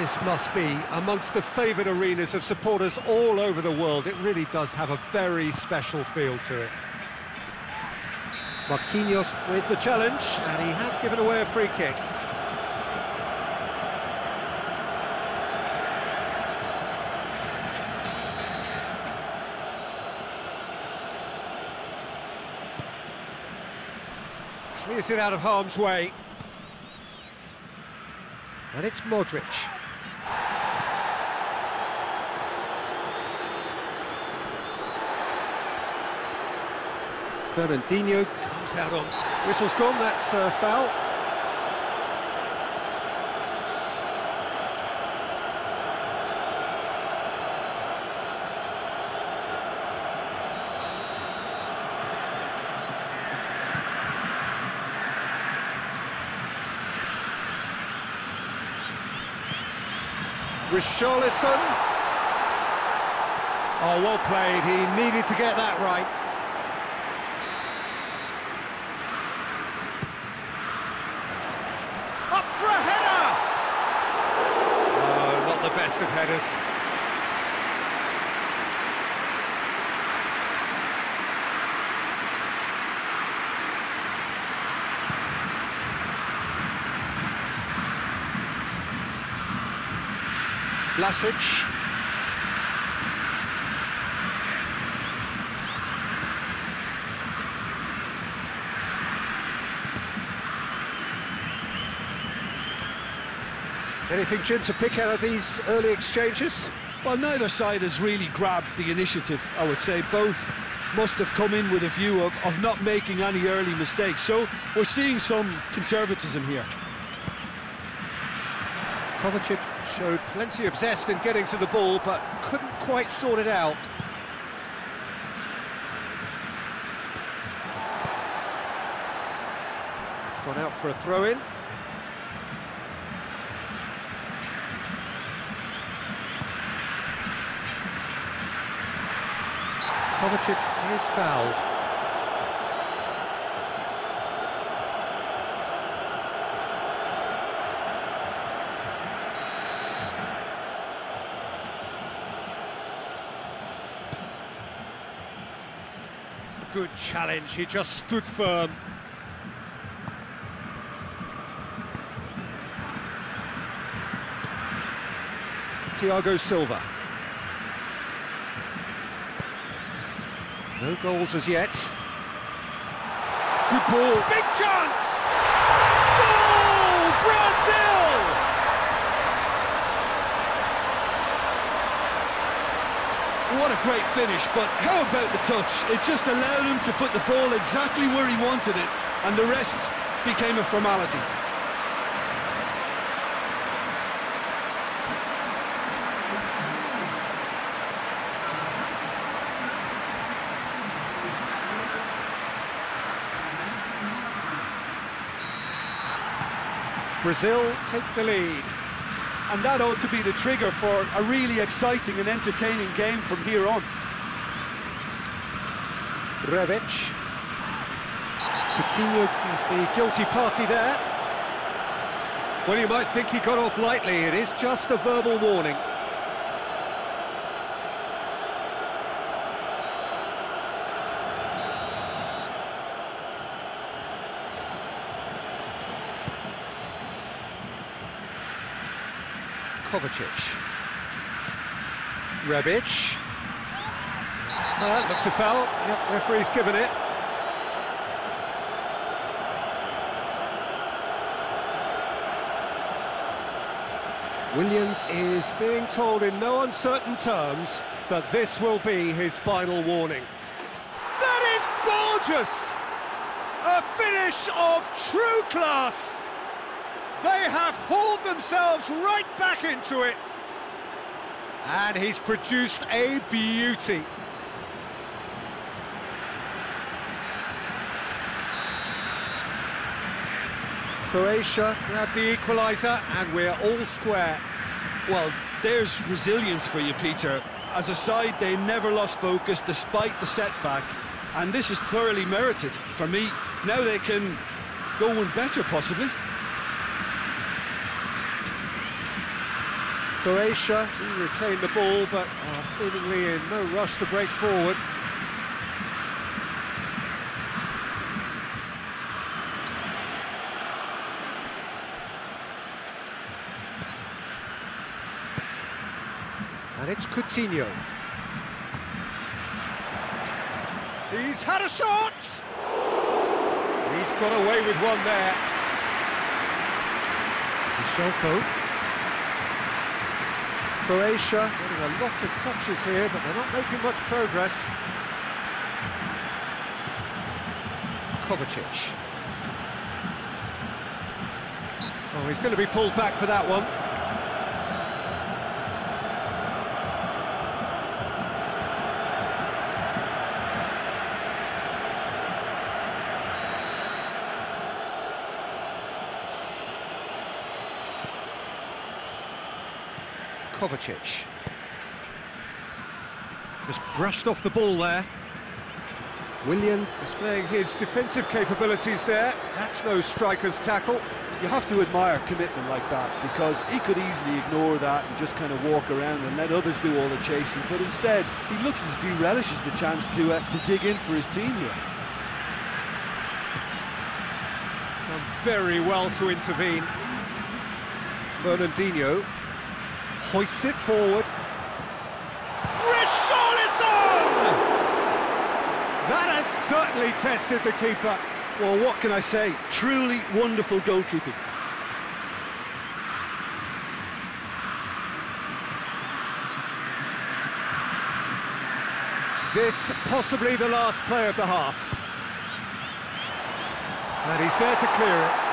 This must be amongst the favoured arenas of supporters all over the world. It really does have a very special feel to it. Marquinhos with the challenge, and he has given away a free kick. Clears it out of harm's way. And it's Modric. Fernandinho comes out on... Whistle's gone, that's uh, foul. Richarlison. Oh, well played. He needed to get that right. Up for a header! Oh, not the of. Vlasic. Anything, Jim, to pick out of these early exchanges? Well, neither side has really grabbed the initiative, I would say. Both must have come in with a view of, of not making any early mistakes. So we're seeing some conservatism here. Kovacic showed plenty of zest in getting to the ball, but couldn't quite sort it out. It's gone out for a throw-in. Kovacic is fouled. Good challenge, he just stood firm. Thiago Silva. No goals as yet. Good ball. Big chance! Goal! Brazil! What a great finish, but how about the touch? It just allowed him to put the ball exactly where he wanted it, and the rest became a formality. Brazil take the lead. And that ought to be the trigger for a really exciting and entertaining game from here on. Rebic. Coutinho is the guilty party there. Well, you might think he got off lightly. It is just a verbal warning. Kovacic. Rebic. That looks a foul. Yep, referee's given it. Willian is being told in no uncertain terms that this will be his final warning. That is gorgeous! A finish of true class! They have hauled themselves right back into it. And he's produced a beauty. Croatia grabbed the equaliser and we're all square. Well, there's resilience for you, Peter. As a side, they never lost focus despite the setback, and this is thoroughly merited. For me, now they can go on better, possibly. Croatia to retain the ball, but are seemingly in no rush to break forward. And it's Coutinho. He's had a shot! He's got away with one there. Shelko. Croatia getting a lot of touches here, but they're not making much progress. Kovacic. Oh, he's going to be pulled back for that one. Kovacic. Just brushed off the ball there. Willian displaying his defensive capabilities there. That's no striker's tackle. You have to admire commitment like that because he could easily ignore that and just kind of walk around and let others do all the chasing. But instead, he looks as if he relishes the chance to uh, to dig in for his team here. Done very well to intervene. Fernandinho hoists it forward. Richarlison! That has certainly tested the keeper. Well, what can I say? Truly wonderful goalkeeping. This possibly the last play of the half. And he's there to clear it.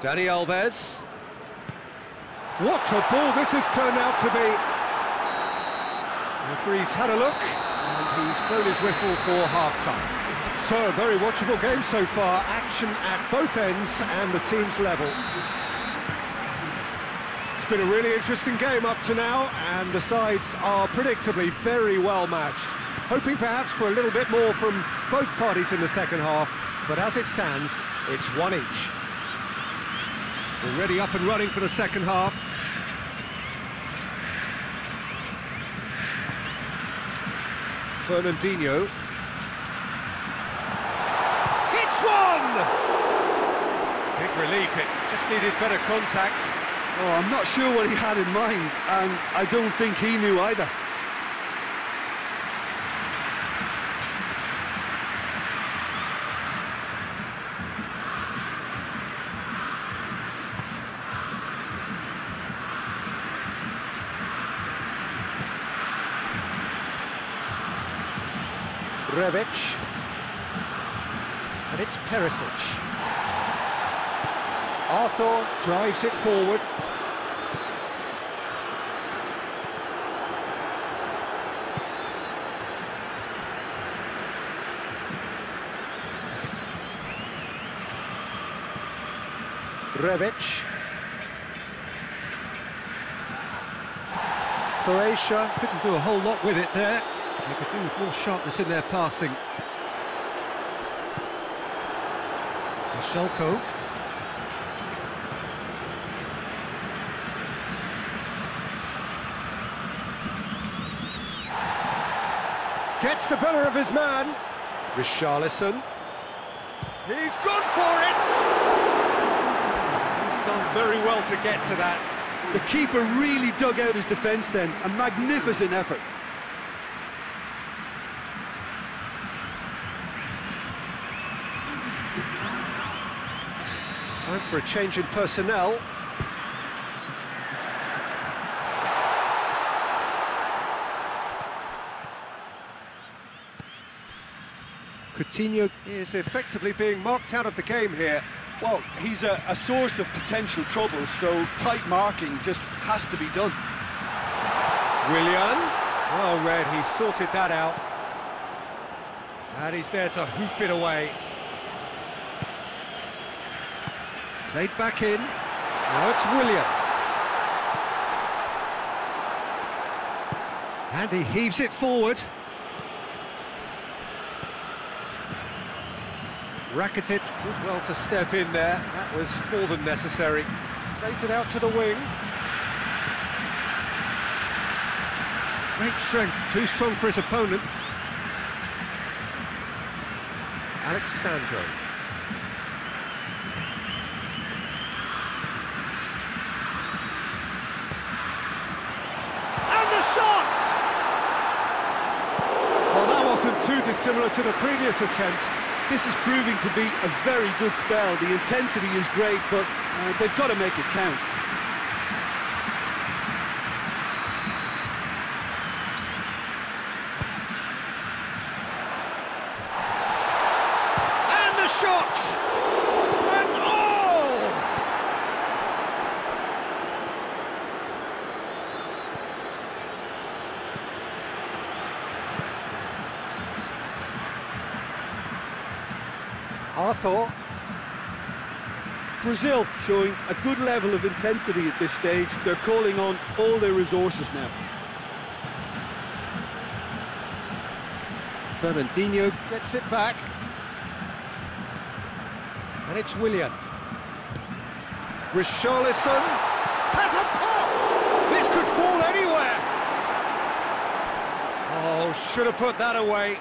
Dani Alves. What a ball this has turned out to be. The referee's had a look, and he's blown his whistle for half-time. So, a very watchable game so far. Action at both ends and the team's level. It's been a really interesting game up to now, and the sides are predictably very well matched. Hoping perhaps for a little bit more from both parties in the second half, but as it stands, it's one each. Already up and running for the second half. Fernandinho. Hits one! Big relief, it just needed better contact. Oh, I'm not sure what he had in mind, and I don't think he knew either. Rebic. And it's Perisic. Arthur drives it forward. Rebic. Croatia couldn't do a whole lot with it there. They could do with more sharpness in their passing. Shelko. Gets the better of his man. Richarlison. He's gone for it! He's done very well to get to that. The keeper really dug out his defence then, a magnificent effort. Time for a change in personnel. Coutinho is effectively being marked out of the game here. Well, he's a, a source of potential trouble, so tight marking just has to be done. Willian. Well read, he sorted that out. And he's there to hoof it away. Played back in. Now it's Willian. And he heaves it forward. Rakitic did well to step in there. That was more than necessary. Plays it out to the wing. Great strength, too strong for his opponent. Alex Sandro. And the shot! Well, that dissimilar to the previous attempt. This is proving to be a very good spell. The intensity is great, but uh, they've got to make it count. And the! And oh! Arthur. Brazil showing a good level of intensity at this stage. They're calling on all their resources now. Fernandinho gets it back. And it's Willian. Richarlison has a pop! This could fall anywhere! Oh, should have put that away.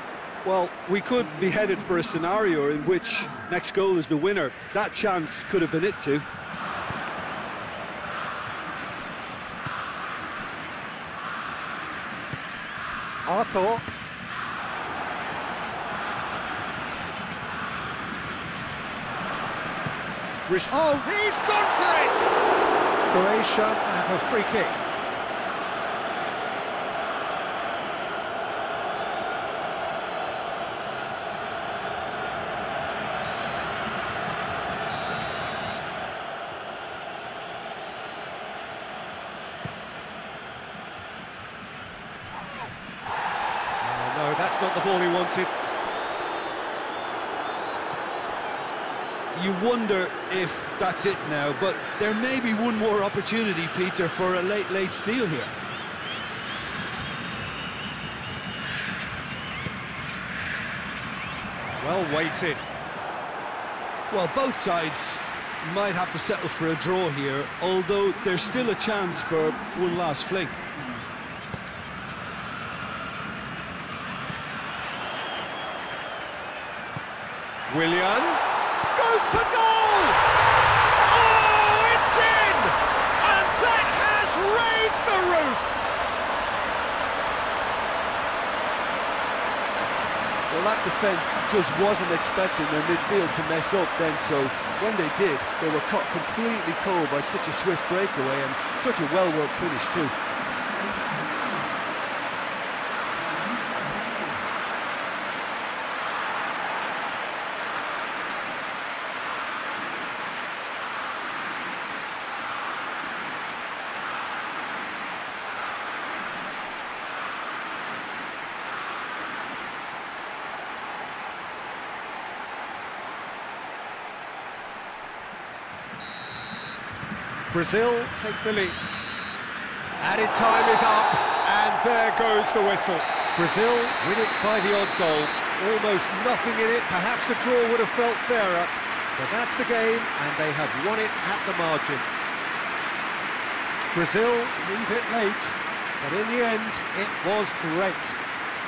Well, we could be headed for a scenario in which next goal is the winner. That chance could have been it too. Arthur. Oh, he's gone for it! Croatia have a free kick. Oh, no, that's not the ball he wanted. You wonder if that's it now, but there may be one more opportunity, Peter, for a late, late steal here. Well weighted. Well, both sides might have to settle for a draw here, although there's still a chance for one last fling. Willian goes for goal! Oh, it's in! And that has raised the roof! Well, that defence just wasn't expecting their midfield to mess up then, so when they did, they were caught completely cold by such a swift breakaway and such a well-worked finish too. Brazil take the lead. Added time is up, and there goes the whistle. Brazil win it by the odd goal. Almost nothing in it. Perhaps a draw would have felt fairer, but that's the game, and they have won it at the margin. Brazil leave it late, but in the end, it was great.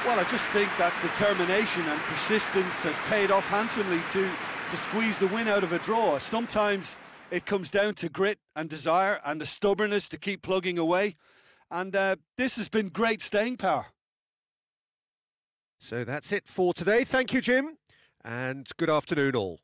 Well, I just think that determination and persistence has paid off handsomely to, to squeeze the win out of a draw. Sometimes it comes down to grit and desire and the stubbornness to keep plugging away. And uh, this has been great staying power. So that's it for today. Thank you, Jim, and good afternoon all.